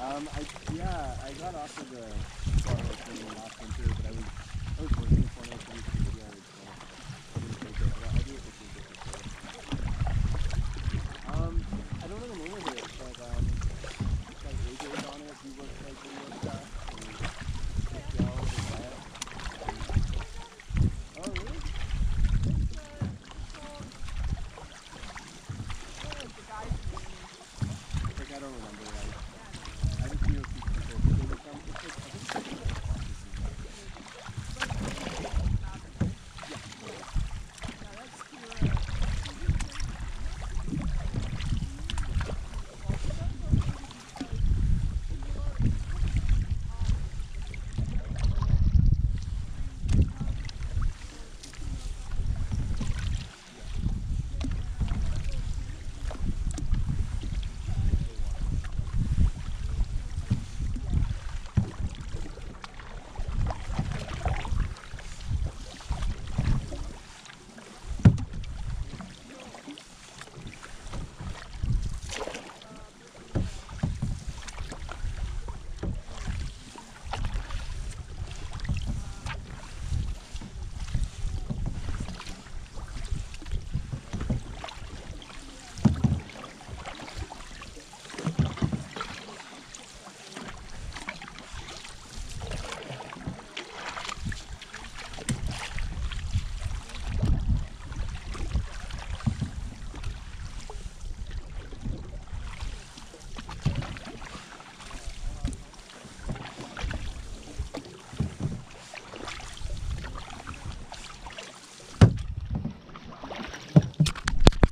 Um, I yeah, I got off of the I don't remember.